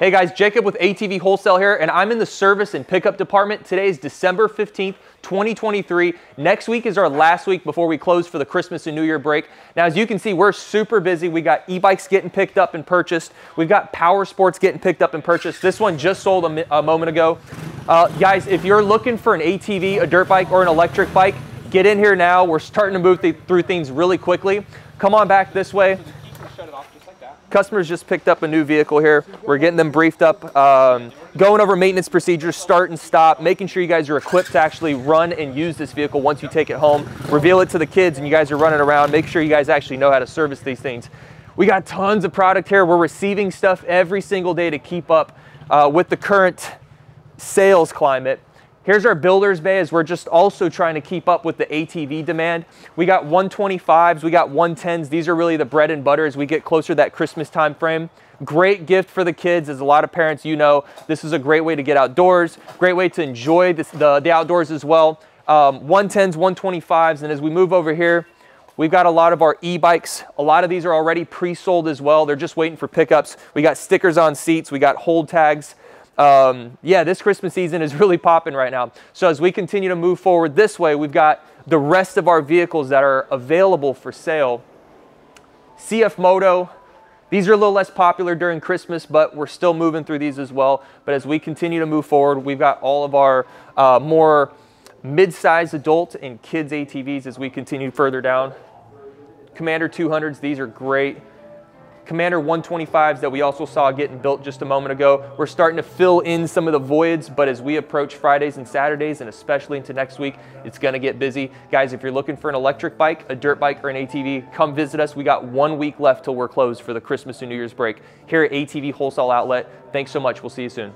Hey guys, Jacob with ATV Wholesale here, and I'm in the service and pickup department. Today is December 15th, 2023. Next week is our last week before we close for the Christmas and New Year break. Now, as you can see, we're super busy. We got e-bikes getting picked up and purchased. We've got power sports getting picked up and purchased. This one just sold a, a moment ago. Uh, guys, if you're looking for an ATV, a dirt bike, or an electric bike, get in here now. We're starting to move th through things really quickly. Come on back this way. Customers just picked up a new vehicle here. We're getting them briefed up, um, going over maintenance procedures, start and stop, making sure you guys are equipped to actually run and use this vehicle once you take it home. Reveal it to the kids and you guys are running around. Make sure you guys actually know how to service these things. We got tons of product here. We're receiving stuff every single day to keep up uh, with the current sales climate. Here's our builder's bay as we're just also trying to keep up with the ATV demand. We got 125s, we got 110s. These are really the bread and butter as we get closer to that Christmas time frame. Great gift for the kids. As a lot of parents, you know, this is a great way to get outdoors, great way to enjoy this, the, the outdoors as well. Um, 110s, 125s, and as we move over here, We've got a lot of our e-bikes. A lot of these are already pre-sold as well. They're just waiting for pickups. We got stickers on seats. We got hold tags um, yeah, this Christmas season is really popping right now. So as we continue to move forward this way, we've got the rest of our vehicles that are available for sale. CF Moto, these are a little less popular during Christmas, but we're still moving through these as well. But as we continue to move forward, we've got all of our uh, more mid-sized adult and kids ATVs as we continue further down. Commander 200s, these are great. Commander 125s that we also saw getting built just a moment ago. We're starting to fill in some of the voids, but as we approach Fridays and Saturdays, and especially into next week, it's gonna get busy. Guys, if you're looking for an electric bike, a dirt bike, or an ATV, come visit us. We got one week left till we're closed for the Christmas and New Year's break here at ATV Wholesale Outlet. Thanks so much. We'll see you soon.